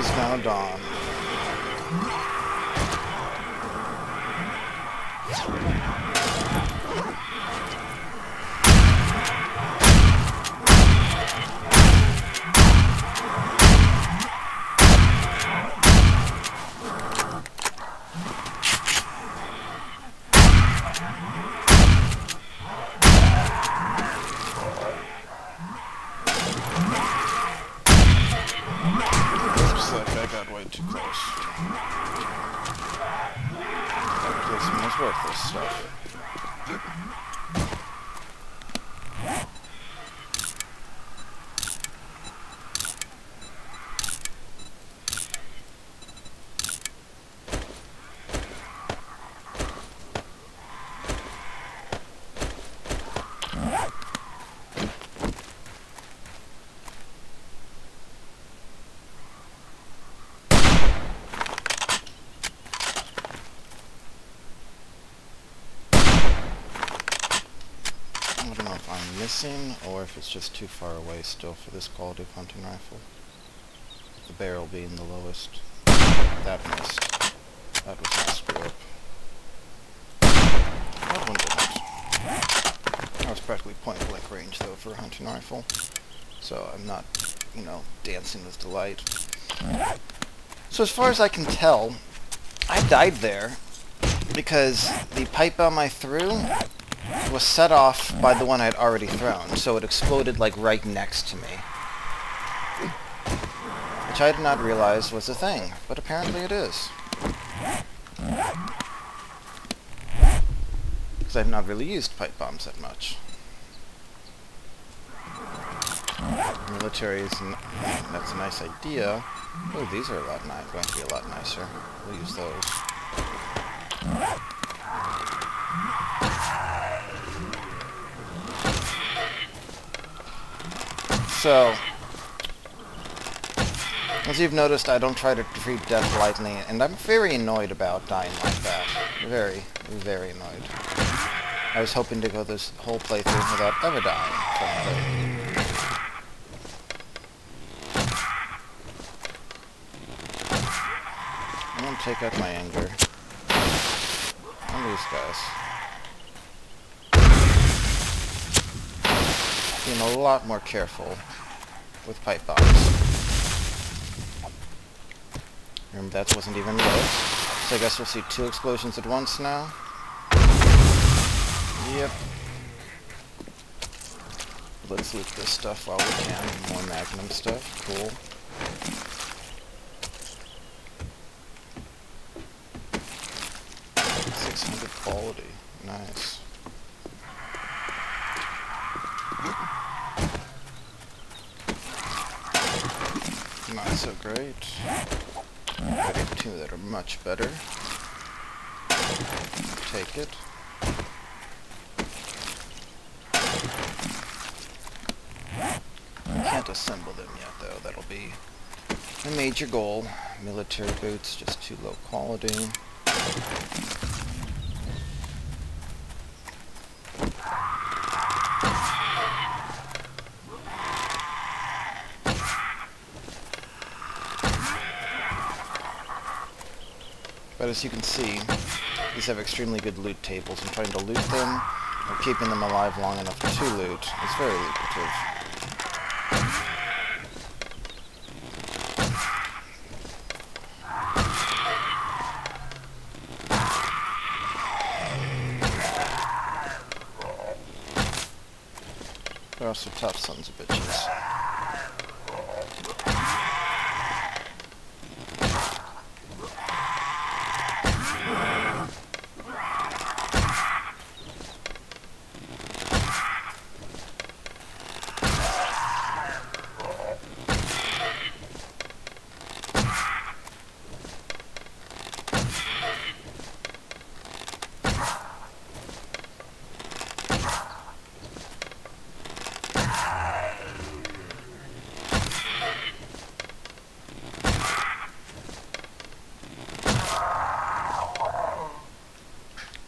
is now dawn. Looks like I got way too close. That policeman is worthless stuff. I don't know if I'm missing or if it's just too far away still for this quality of hunting rifle. The barrel being the lowest. That missed. That was a screw up. That one didn't. That was practically point blank range though for a hunting rifle. So I'm not, you know, dancing with delight. So as far as I can tell, I died there because the pipe bomb I threw was set off by the one I'd already thrown, so it exploded like right next to me. Which I did not realize was a thing, but apparently it is. Because I've not really used pipe bombs that much. Military is that's a nice idea. Oh, these are a lot ni going to be a lot nicer. We'll use those. So, as you've noticed, I don't try to treat death lightly, and I'm very annoyed about dying like that. Very, very annoyed. I was hoping to go this whole playthrough without ever dying. frankly. I'm gonna take out my anger on these guys. Being a lot more careful with pipe bombs. Remember, that wasn't even low. So I guess we'll see two explosions at once now. Yep. Let's loot this stuff while we can. More Magnum stuff. Cool. Six hundred quality. Nice. Not so great. I get two that are much better. Take it. Can't assemble them yet though, that'll be a major goal. Military boots, just too low quality. As you can see, these have extremely good loot tables, and trying to loot them, or keeping them alive long enough to loot, is very lucrative. They're also tough sons of bitches.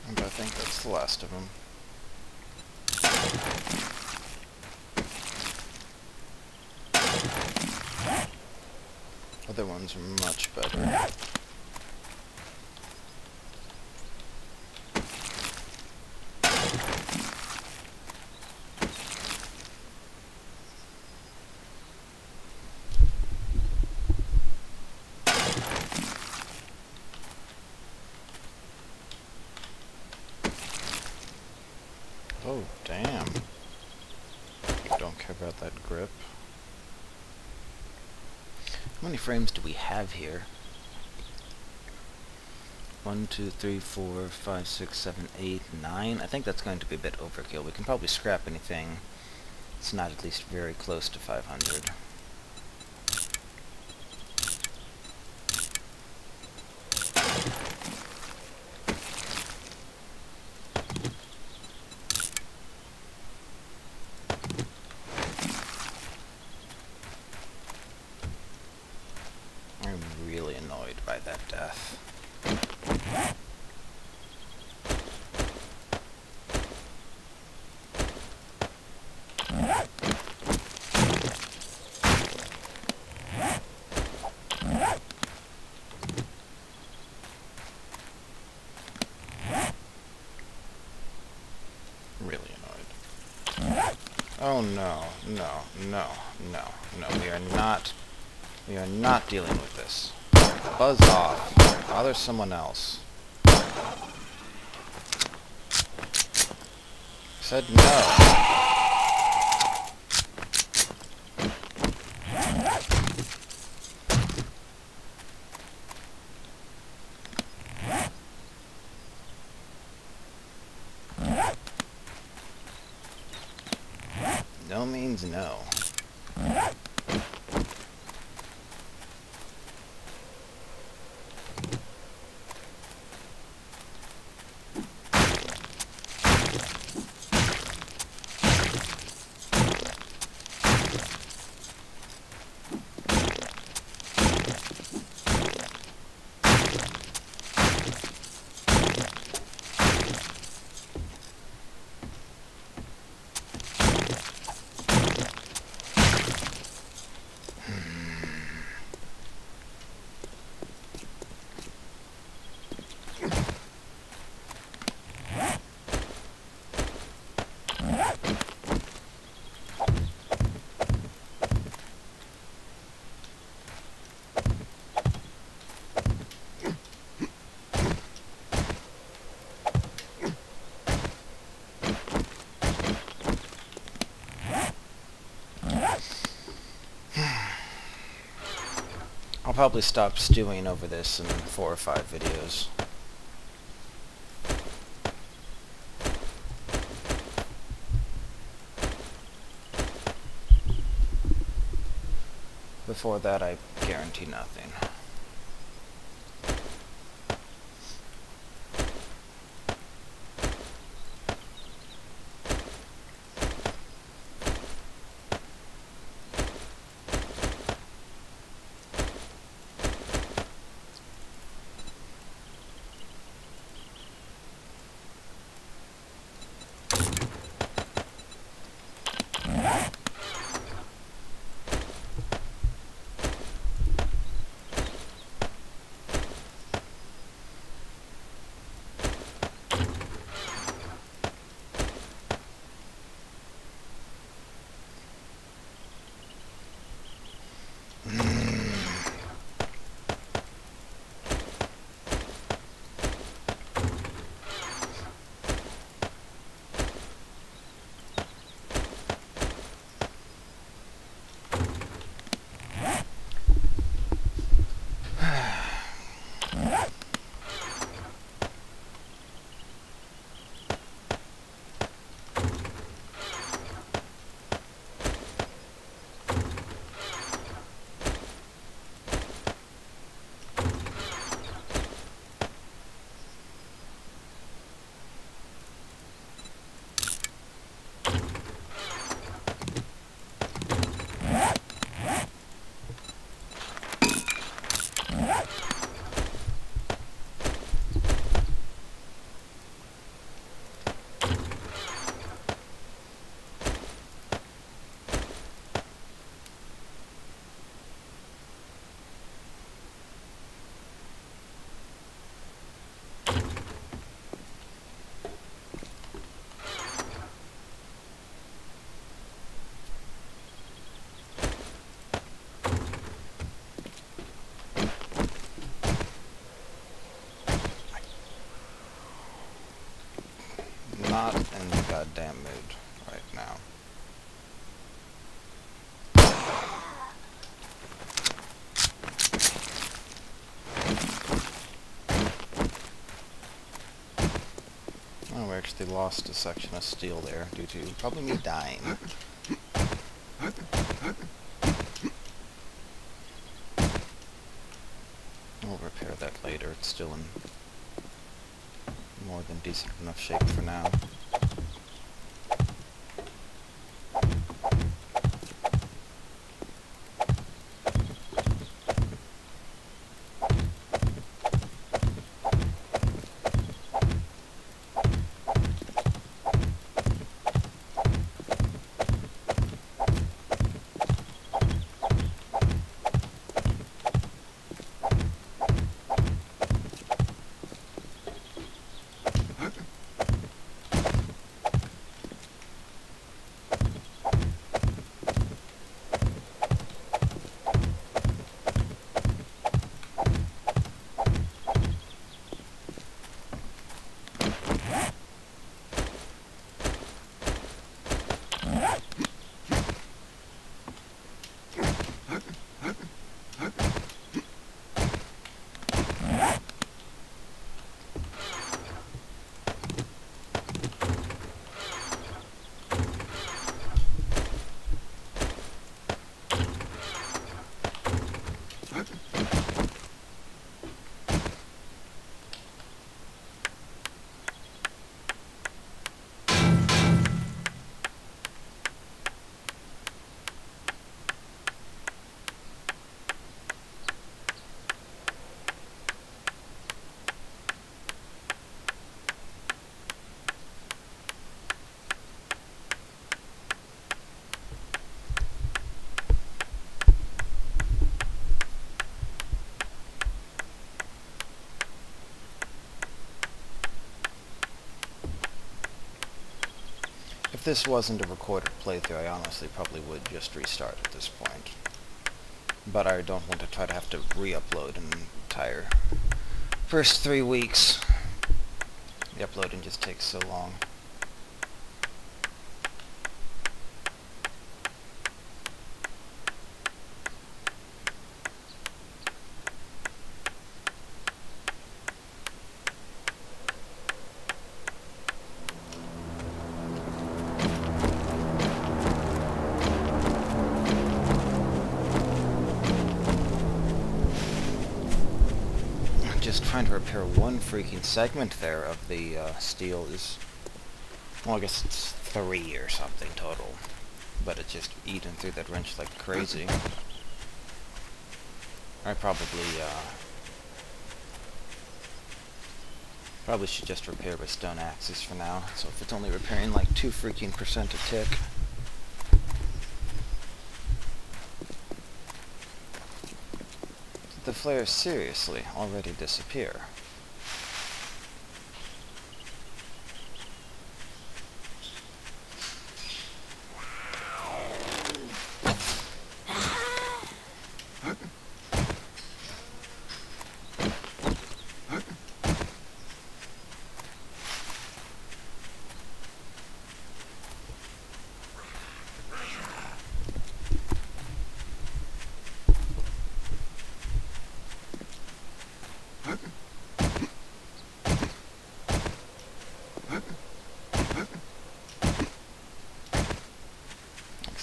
And I think that's the last of them. Other ones are much better. Oh, damn. Don't care about that grip. How many frames do we have here? One, two, three, four, five, six, seven, eight, nine. I think that's going to be a bit overkill. We can probably scrap anything. It's not at least very close to 500. I'm really annoyed by that death. Really annoyed. Oh no, no, no, no, no. We are not we are not dealing with this. Buzz off. Bother someone else. Said no means no. I'll probably stop stewing over this in four or five videos. Before that, I guarantee nothing. Goddamn mood right now. Oh, we actually lost a section of steel there due to probably me dying. We'll repair that later. It's still in more than decent enough shape for now. If this wasn't a recorded playthrough, I honestly probably would just restart at this point. But I don't want to try to have to re-upload an entire first three weeks. The uploading just takes so long. Trying to repair one freaking segment there of the uh, steel is... Well, I guess it's three or something total. But it's just eating through that wrench like crazy. I probably, uh... Probably should just repair with stone axes for now. So if it's only repairing like 2 freaking percent a tick... the flares seriously already disappear.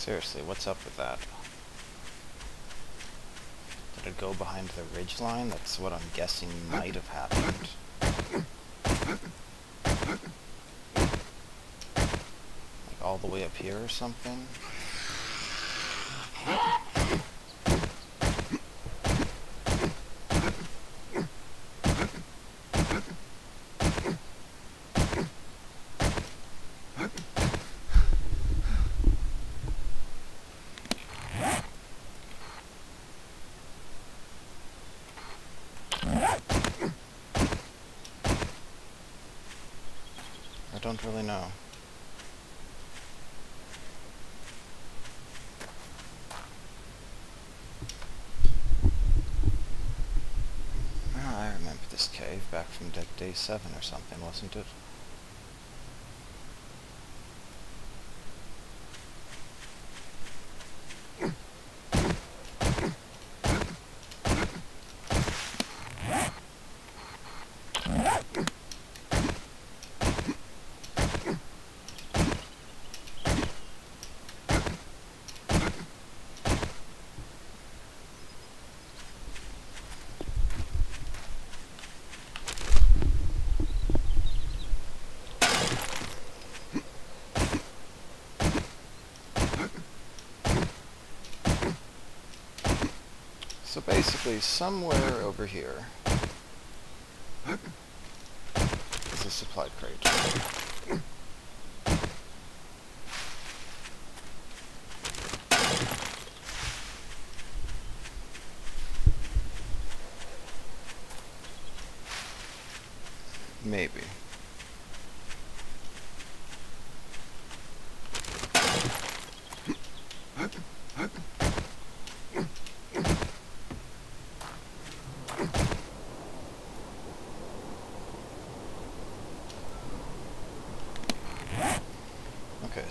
Seriously, what's up with that? Did it go behind the ridge line? That's what I'm guessing might have happened. Like all the way up here or something? I don't really know. Oh, I remember this cave back from Dead Day 7 or something, wasn't it? Somewhere over here is a supply crate. Maybe.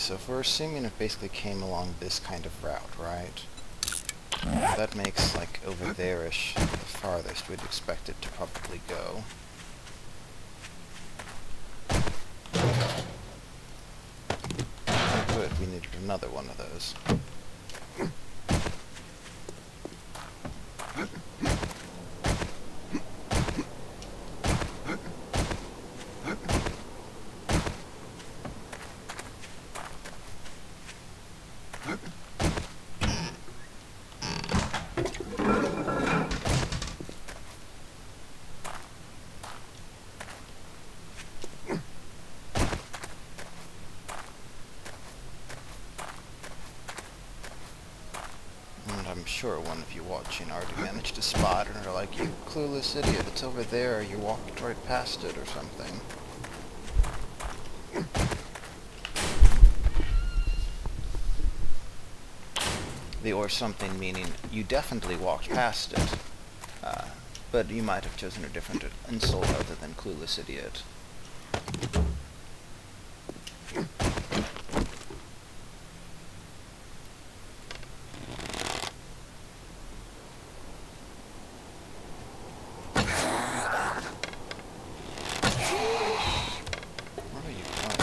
So if we're assuming it basically came along this kind of route, right? That makes, like, over there-ish the farthest we'd expect it to probably go. Good, we needed another one of those. And I'm sure one of you watching already managed to spot it and are like, you clueless idiot, it's over there, you walked right past it or something. The or something meaning you definitely walked past it, uh, but you might have chosen a different insult other than clueless idiot. Where are you going?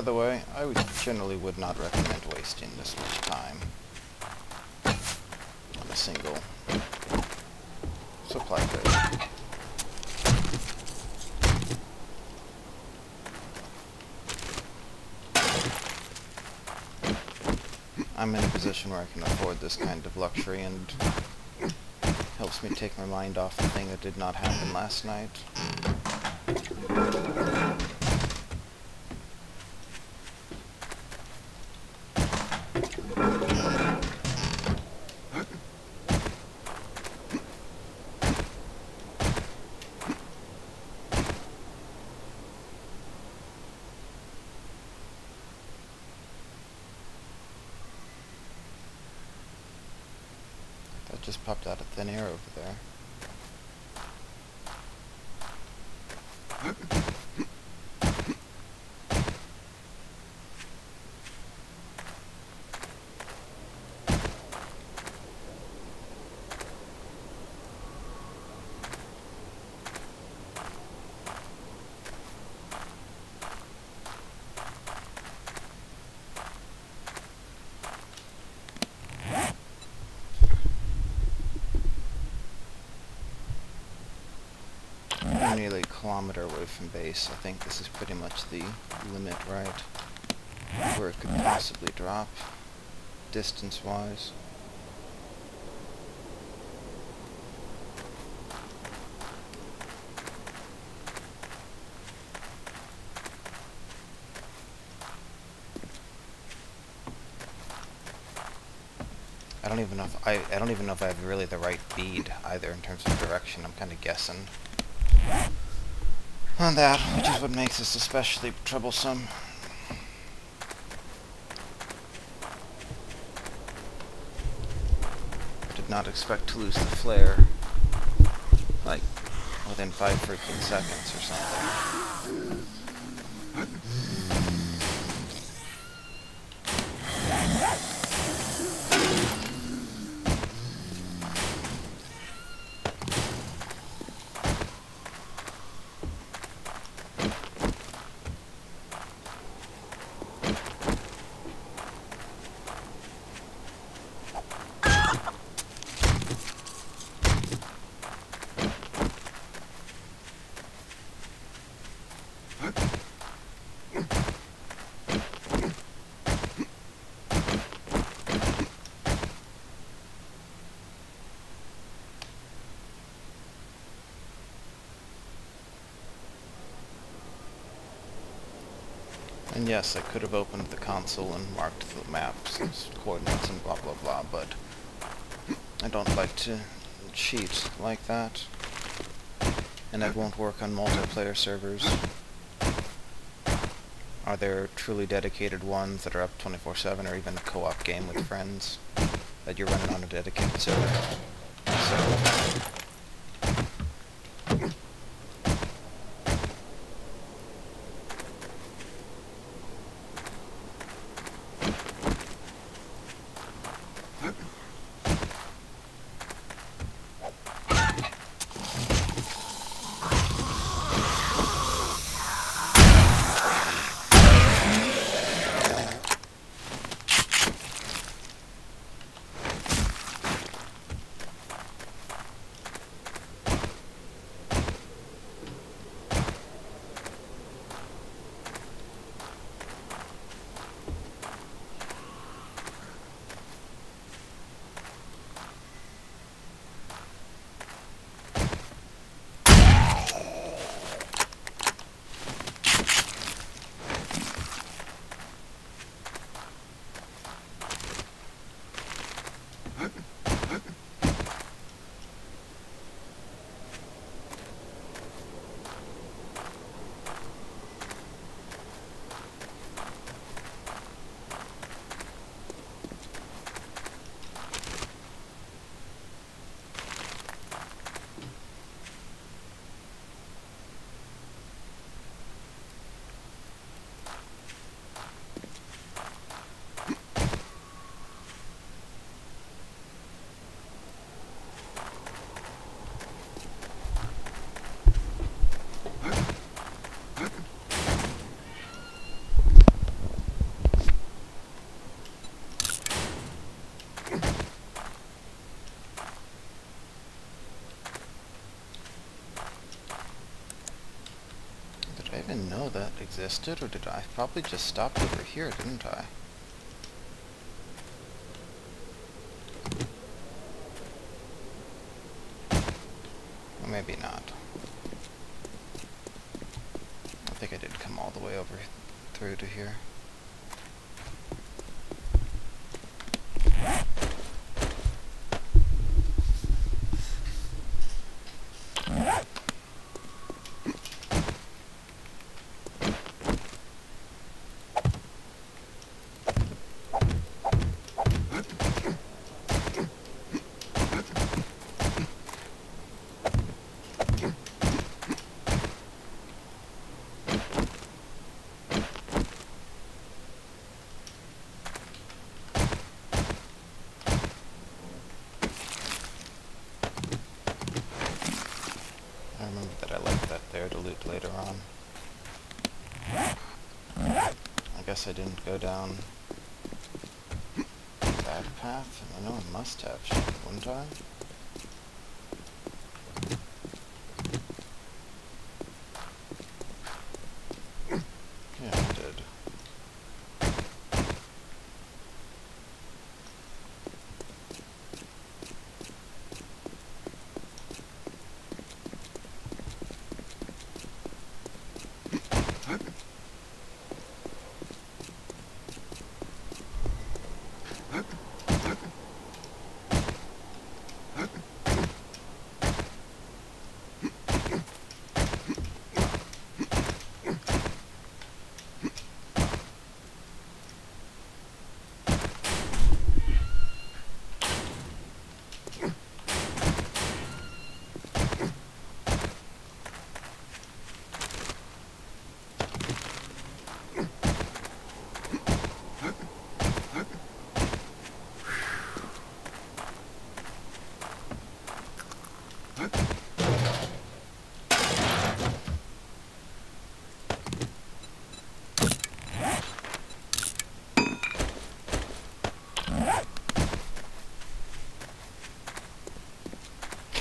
By the way, I would generally would not recommend wasting this much time on a single supply crate. I'm in a position where I can afford this kind of luxury and helps me take my mind off the thing that did not happen last night. That just popped out of thin air over there. We're nearly a kilometer away from base. I think this is pretty much the limit, right? Where it could possibly drop, distance-wise. I don't even know if I, I don't even know if I have really the right bead either in terms of direction. I'm kind of guessing on that, which is what makes this especially troublesome. Did not expect to lose the flare, like, within five freaking seconds or something. And yes, I could have opened the console and marked the maps, coordinates, and blah blah blah, but I don't like to cheat like that. And it won't work on multiplayer servers. Are there truly dedicated ones that are up 24-7 or even a co-op game with friends that you're running on a dedicated server? So, Did I know that existed, or did I probably just stopped over here, didn't I? Or maybe not. I think I did come all the way over through to here. I remember that I left that there to loot later on. I guess I didn't go down that path. I know I must have, wouldn't I? Yeah, I did.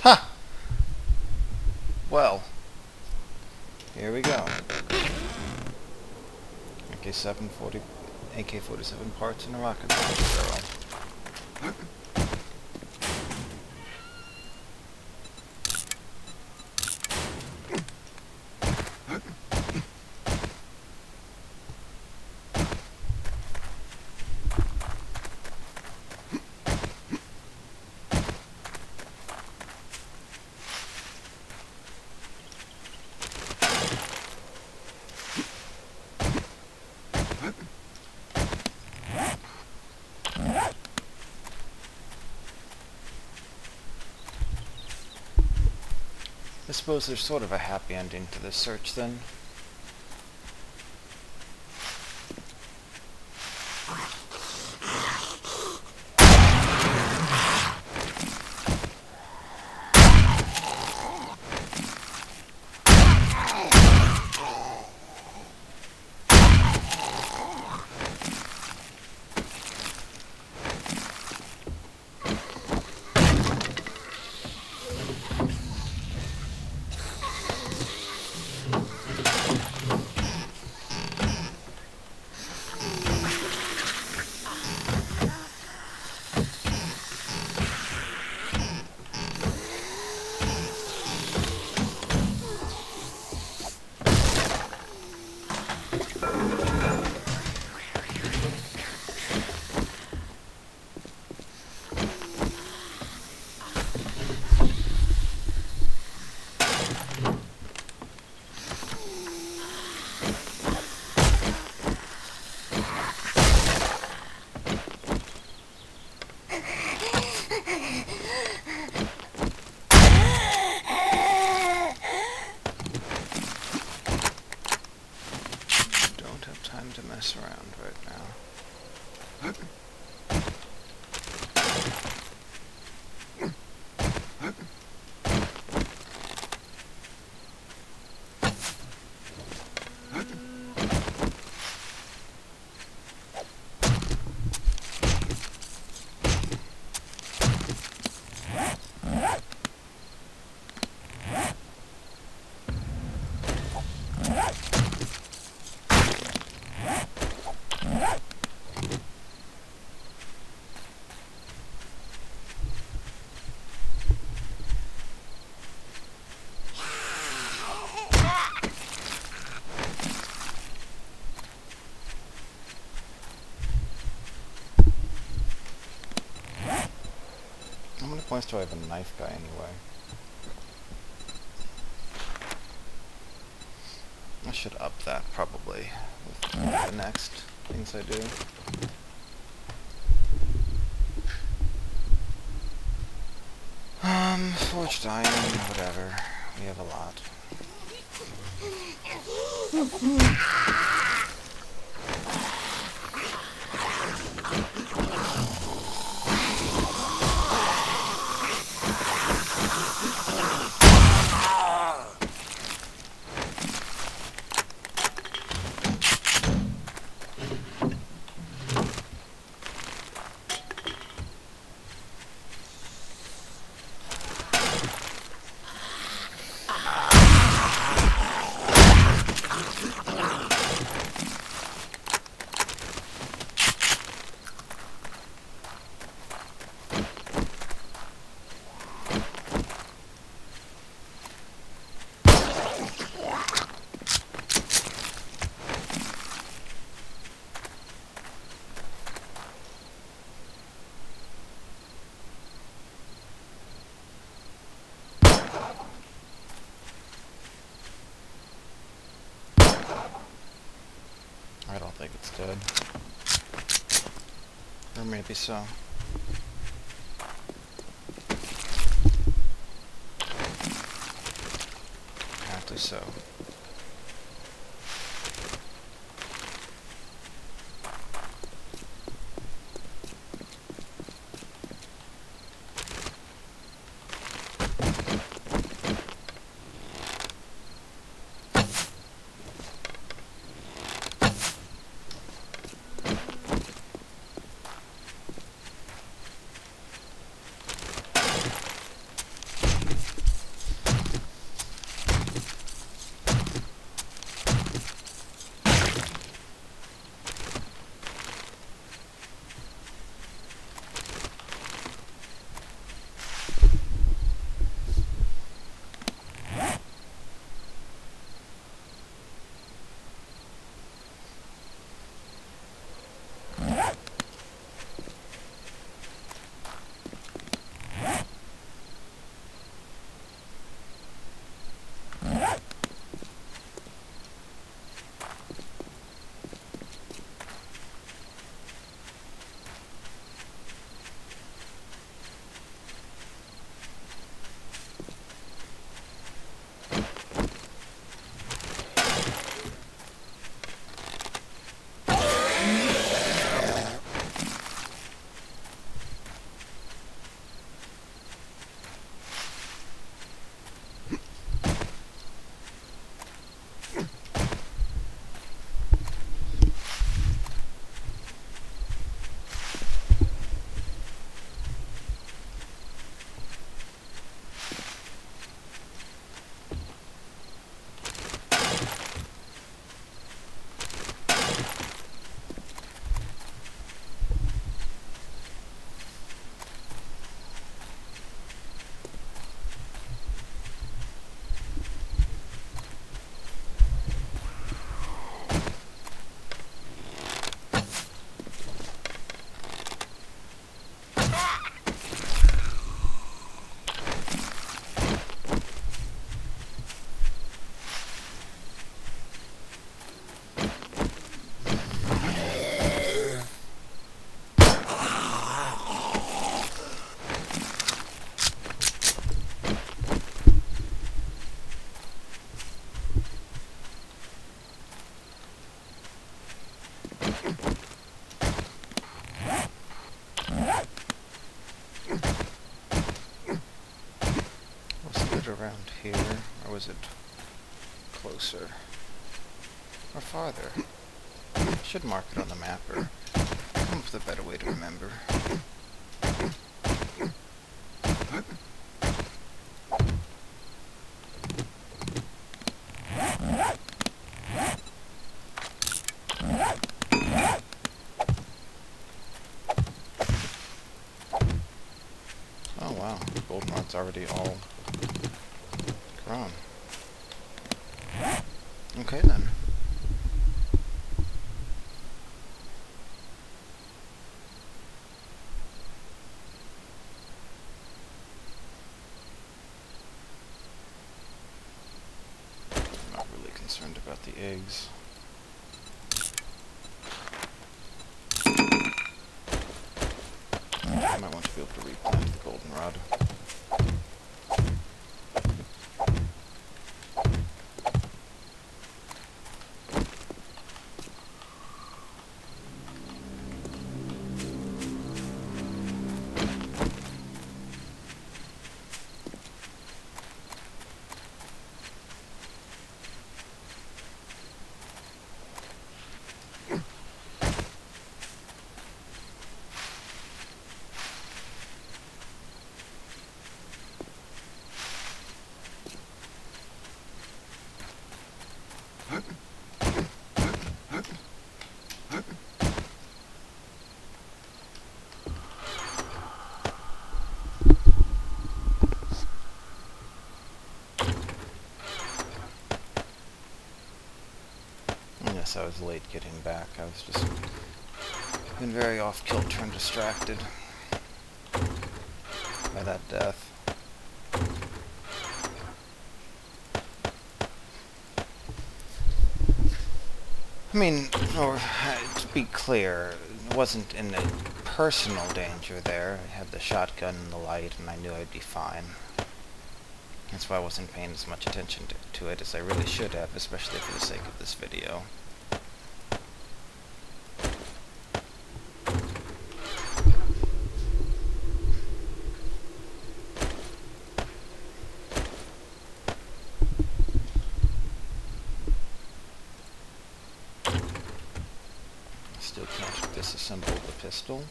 Ha! Well, here we go. AK-740, AK-47 parts in a rocket launcher. I suppose there's sort of a happy ending to this search then. Points do I have in knife guy anyway? I should up that probably with the next things I do. Um, forged iron, whatever. We have a lot. I don't think it's dead. Maybe so. Around here, or was it closer? Or farther? I should mark it on the map, or come up with a better way to remember. Oh wow, goldenrod's already all grown. Okay then. I'm not really concerned about the eggs. I might want to be able to replant the goldenrod. Yes, I was late getting back. I was just been very off kilter and distracted by that death. I mean, or to be clear, wasn't in a personal danger there. I had the shotgun and the light, and I knew I'd be fine. That's why I wasn't paying as much attention to, to it as I really should have, especially for the sake of this video. Still can't disassemble the pistol.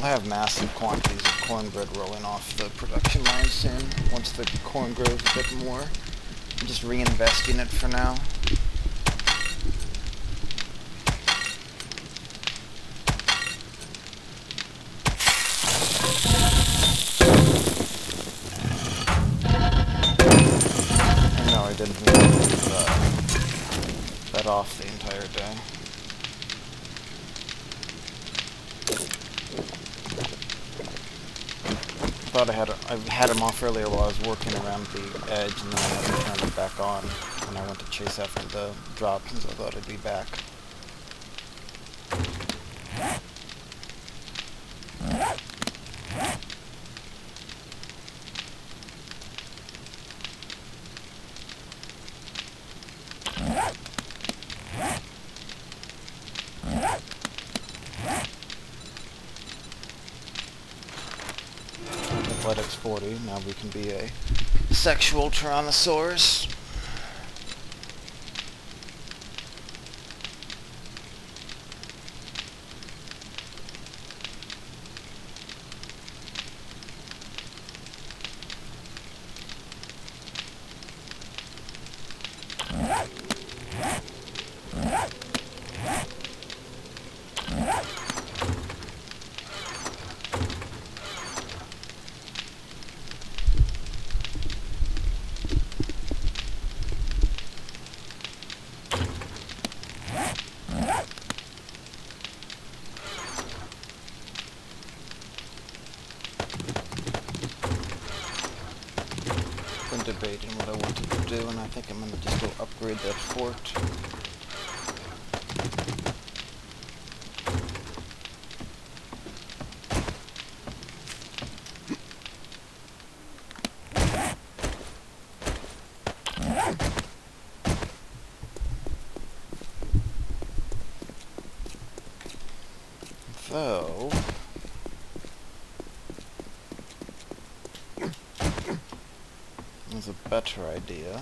We'll have massive quantities of cornbread rolling off the production line soon, once the corn grows a bit more. I'm just reinvesting it for now. I had him off earlier while I was working around the edge, and then I had to turn it back on when I went to chase after the drop, since I thought I'd be back. Athletics 40, now we can be a sexual Tyrannosaurus. Though... There's a better idea.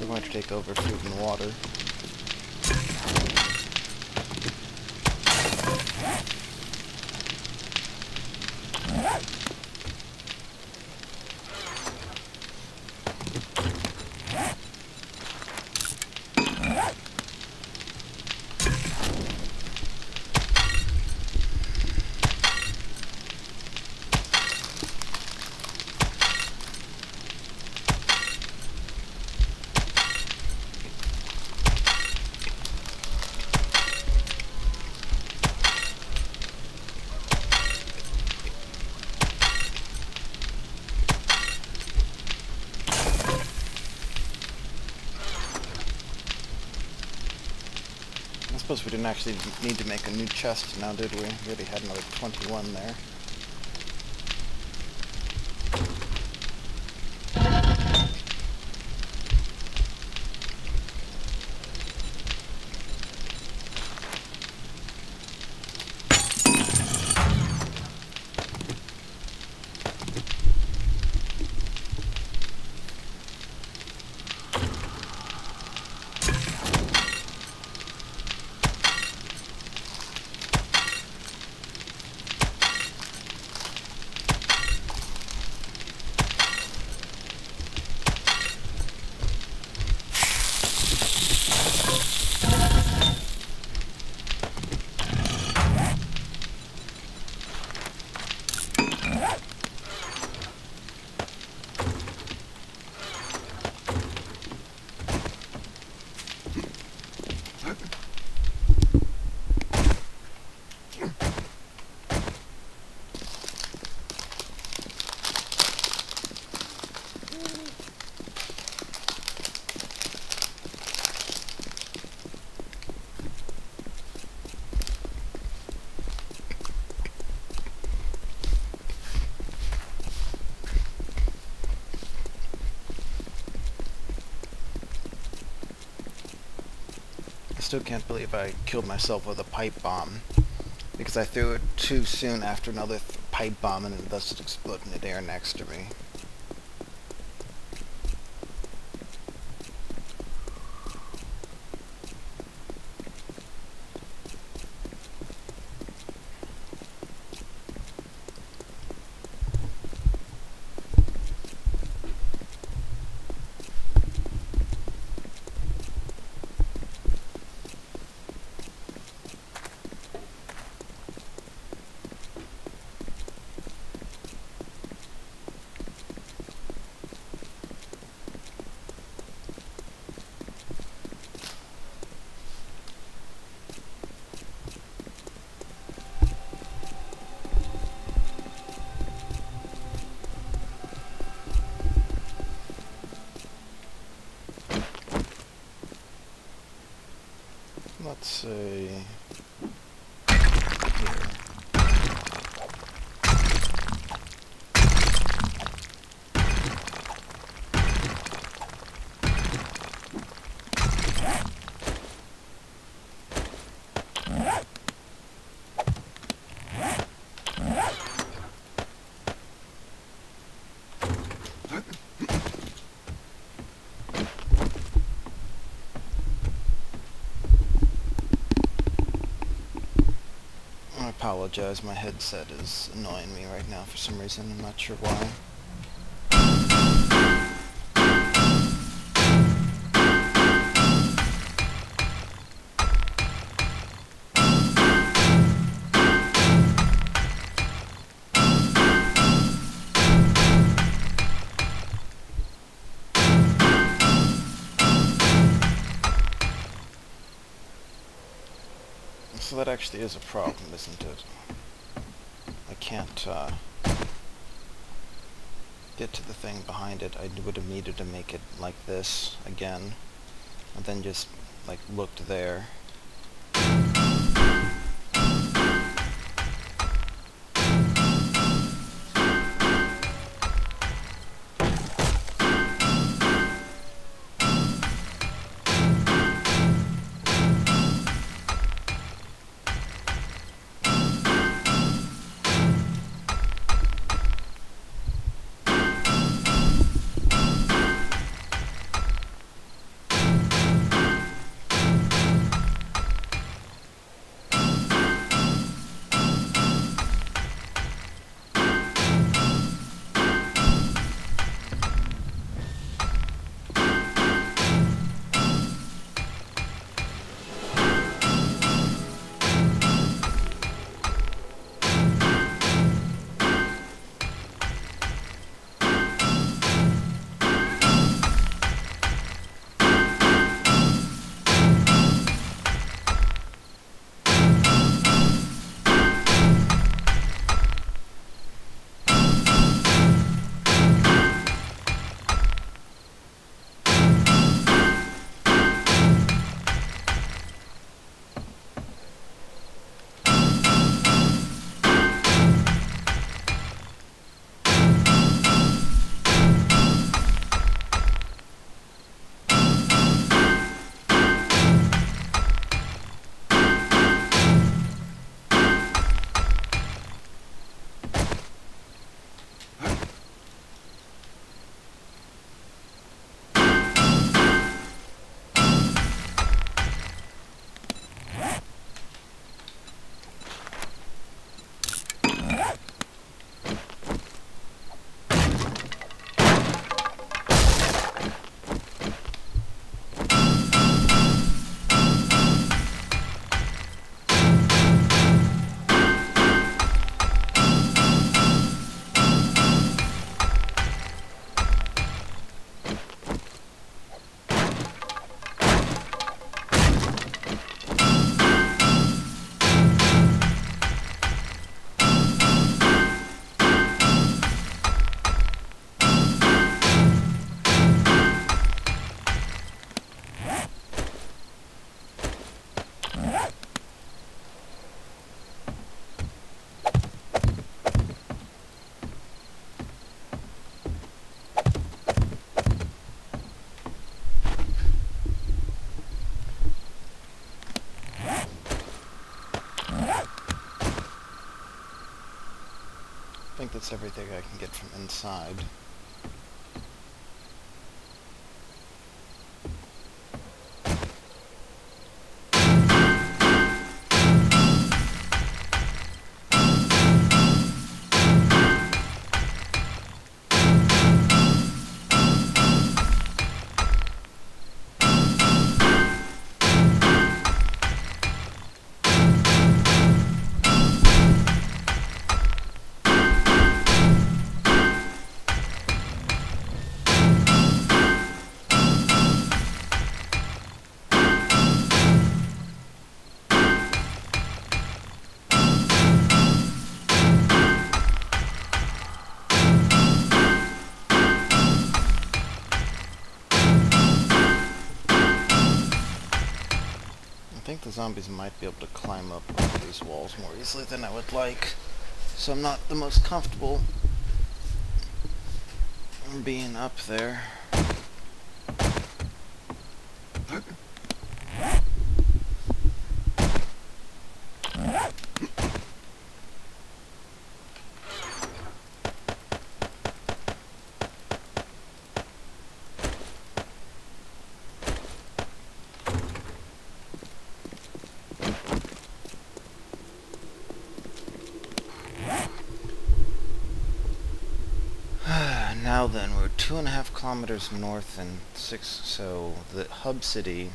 We're going to take over food and water. Suppose we didn't actually need to make a new chest now, did we? We already had another 21 there. Still can't believe I killed myself with a pipe bomb. Because I threw it too soon after another th pipe bomb and it thus exploded in the air next to me. Let's see. Here. I apologize, my headset is annoying me right now for some reason, I'm not sure why. Actually is a problem, isn't it? I can't, uh, get to the thing behind it. I would have needed to make it like this again, and then just, like, looked there. Think that's everything I can get from inside. Zombies might be able to climb up these walls more easily than I would like. So I'm not the most comfortable being up there. now then, we're two and a half kilometers north and six, so the hub city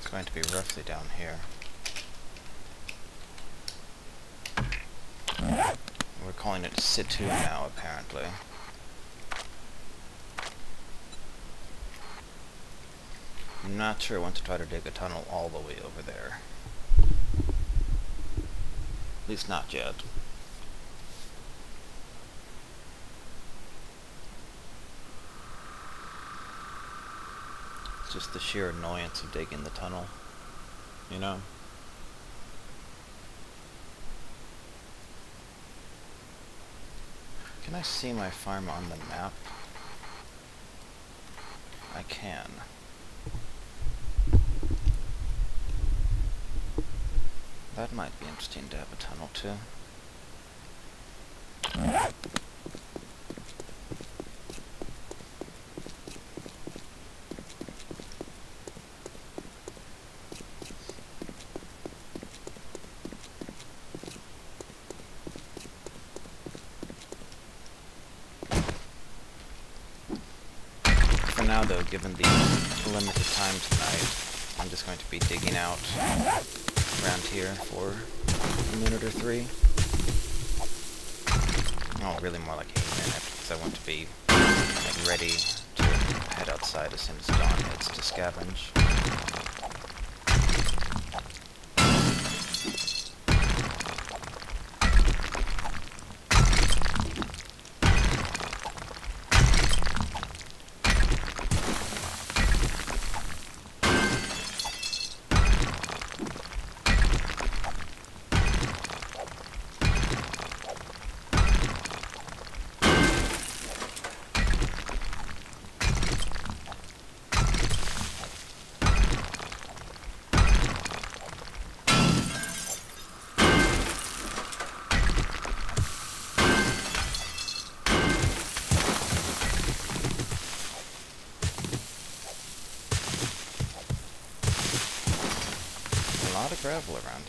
is going to be roughly down here. We're calling it Situ now, apparently. I'm not sure I want to try to dig a tunnel all the way over there. At least not yet. It's just the sheer annoyance of digging the tunnel, you know? Can I see my farm on the map? I can. That might be interesting to have a tunnel too. For now though, given the limited time tonight, I'm just going to be digging out around here for a minute or three. Oh, really more like eight minutes, because I want to be like, ready to head outside as soon as dawn hits to scavenge. Gravel around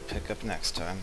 pick up next time.